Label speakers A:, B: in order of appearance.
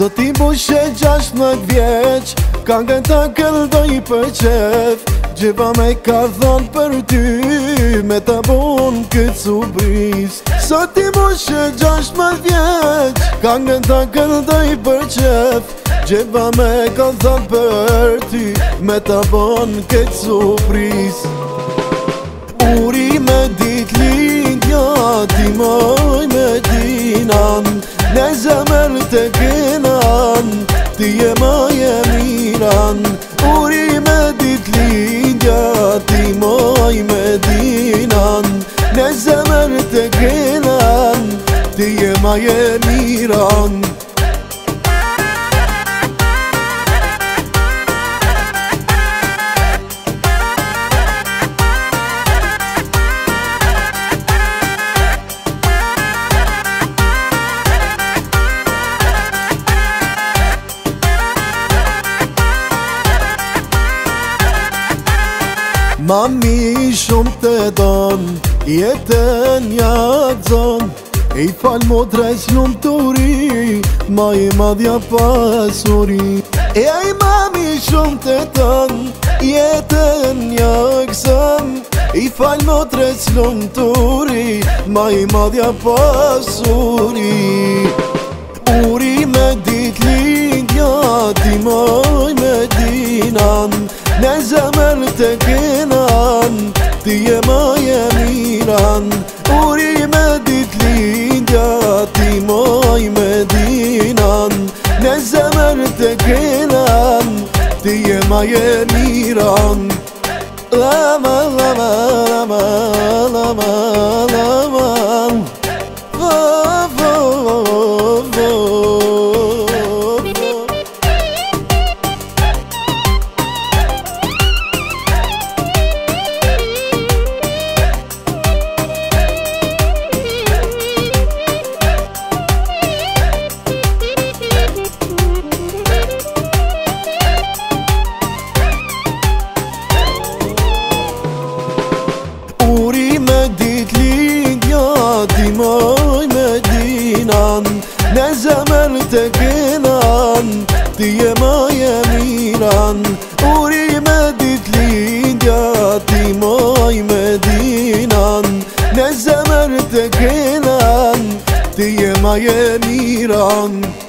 A: Sot i po bushe gjasht në gvjeq Ka nga ta këlldoj për qef Gjeva me ka thonë për ty Me ta bun këtë subris po Sot i bushe gjasht në gvjeq Ka nga ta këlldoj për qef Gjeva me ka thonë për ty Me ta bun këtë subris Uri me dit lindja Ti moj me dinan Ne zemër të gjeq ti e ma e miran Uri me dit lindja ti moj me dinan Ne zemër të kenan ti e ma e miran Mami shumë të don Jetën një atë zon E i falë më drejsh të ri Ma i madhja pasuri E i mami shumë të ton Jetën një I falë më drejsh lumë të ri Ma i madhja pasuri Uri me dit lindja Ti moj me dinan Ne zemër të kin Ti e më e miran Uri me dit lindja Ti moj me dinan Ne zemër të kenan Ti e më e miran Lama, lama, lama të gëllan Ti e ma miran Uri me dit Ti moj me dinan Në zemër të gëllan Ti e ma e miran